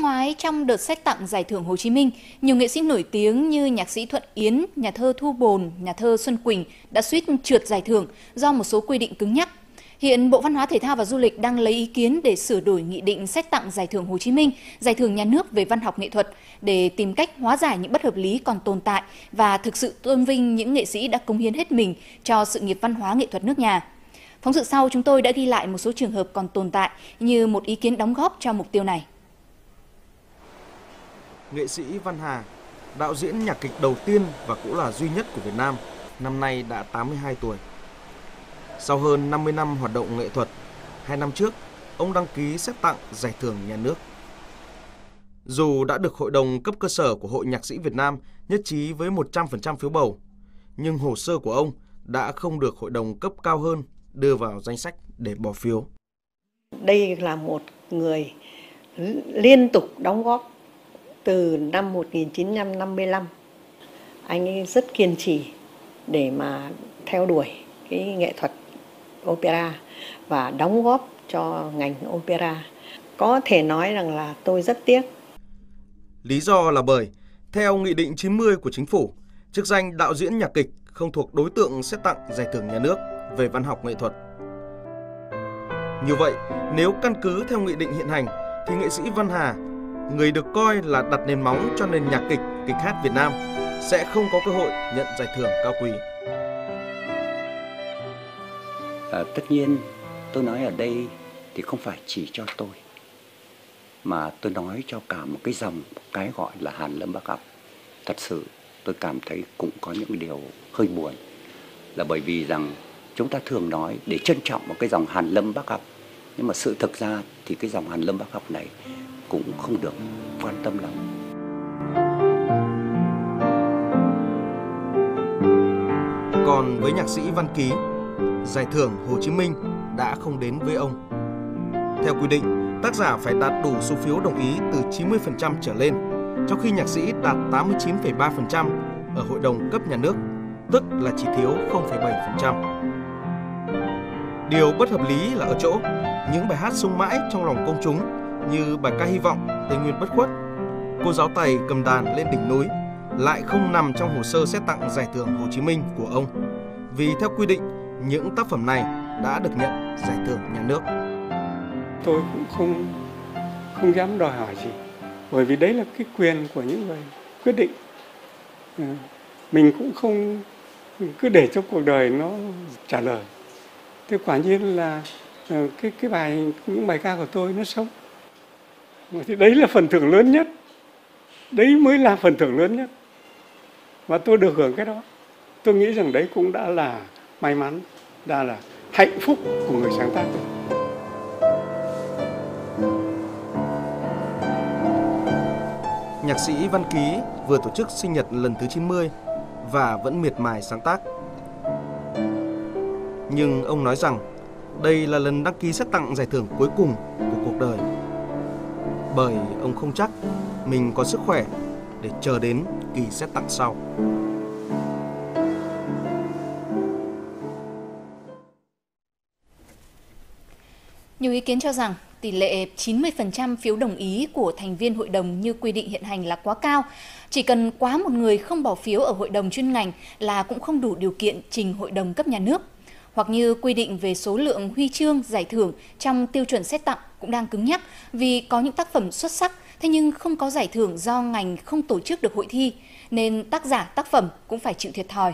Năm ngoái, trong đợt xét tặng Giải thưởng Hồ Chí Minh, nhiều nghệ sĩ nổi tiếng như nhạc sĩ Thuận Yến, nhà thơ Thu Bồn, nhà thơ Xuân Quỳnh đã suýt trượt giải thưởng do một số quy định cứng nhắc. Hiện Bộ Văn hóa Thể thao và Du lịch đang lấy ý kiến để sửa đổi nghị định xét tặng Giải thưởng Hồ Chí Minh, Giải thưởng Nhà nước về văn học nghệ thuật để tìm cách hóa giải những bất hợp lý còn tồn tại và thực sự tôn vinh những nghệ sĩ đã cống hiến hết mình cho sự nghiệp văn hóa nghệ thuật nước nhà. Phóng sự sau chúng tôi đã ghi lại một số trường hợp còn tồn tại như một ý kiến đóng góp cho mục tiêu này. Nghệ sĩ Văn Hà, đạo diễn nhạc kịch đầu tiên và cũng là duy nhất của Việt Nam, năm nay đã 82 tuổi. Sau hơn 50 năm hoạt động nghệ thuật, hai năm trước, ông đăng ký xét tặng giải thưởng nhà nước. Dù đã được Hội đồng cấp cơ sở của Hội Nhạc sĩ Việt Nam nhất trí với 100% phiếu bầu, nhưng hồ sơ của ông đã không được Hội đồng cấp cao hơn đưa vào danh sách để bỏ phiếu. Đây là một người liên tục đóng góp từ năm 1955. Anh ấy rất kiên trì để mà theo đuổi cái nghệ thuật opera và đóng góp cho ngành opera. Có thể nói rằng là tôi rất tiếc. Lý do là bởi, theo Nghị định 90 của Chính phủ, chức danh đạo diễn nhạc kịch không thuộc đối tượng xét tặng giải thưởng nhà nước về văn học nghệ thuật. Như vậy, nếu căn cứ theo nghị định hiện hành, thì nghệ sĩ Văn Hà, người được coi là đặt nền móng cho nền nhạc kịch, kịch hát Việt Nam, sẽ không có cơ hội nhận giải thưởng cao quý. À, tất nhiên, tôi nói ở đây thì không phải chỉ cho tôi, mà tôi nói cho cả một cái dòng, cái gọi là Hàn Lâm Bác Học. Thật sự, tôi cảm thấy cũng có những điều hơi buồn, là bởi vì rằng chúng ta thường nói để trân trọng một cái dòng hàn lâm bác học nhưng mà sự thực ra thì cái dòng hàn lâm bác học này cũng không được quan tâm lắm còn với nhạc sĩ Văn Ký giải thưởng Hồ Chí Minh đã không đến với ông theo quy định tác giả phải đạt đủ số phiếu đồng ý từ 90% trở lên trong khi nhạc sĩ đạt 89,3% ở hội đồng cấp nhà nước tức là chỉ thiếu 0,7%. Điều bất hợp lý là ở chỗ những bài hát sung mãi trong lòng công chúng như bài ca hy vọng Tây Nguyên bất khuất, cô giáo Tày cầm đàn lên đỉnh núi lại không nằm trong hồ sơ xét tặng giải thưởng Hồ Chí Minh của ông. Vì theo quy định, những tác phẩm này đã được nhận giải thưởng nhà nước. Tôi cũng không không dám đòi hỏi gì, bởi vì đấy là cái quyền của những người quyết định. Ừ, mình cũng không cứ để cho cuộc đời nó trả lời thế quả nhiên là ờ, cái cái bài những bài ca của tôi nó sống thì đấy là phần thưởng lớn nhất đấy mới là phần thưởng lớn nhất và tôi được hưởng cái đó tôi nghĩ rằng đấy cũng đã là may mắn, đã là hạnh phúc của người sáng tác Nhạc sĩ Văn Ký vừa tổ chức sinh nhật lần thứ 90 và vẫn miệt mài sáng tác. Nhưng ông nói rằng đây là lần đăng ký xét tặng giải thưởng cuối cùng của cuộc đời. Bởi ông không chắc mình có sức khỏe để chờ đến kỳ xét tặng sau. Nhiều ý kiến cho rằng tỷ lệ 90% phiếu đồng ý của thành viên hội đồng như quy định hiện hành là quá cao. Chỉ cần quá một người không bỏ phiếu ở hội đồng chuyên ngành là cũng không đủ điều kiện trình hội đồng cấp nhà nước. Hoặc như quy định về số lượng huy chương, giải thưởng trong tiêu chuẩn xét tặng cũng đang cứng nhắc vì có những tác phẩm xuất sắc thế nhưng không có giải thưởng do ngành không tổ chức được hội thi, nên tác giả tác phẩm cũng phải chịu thiệt thòi.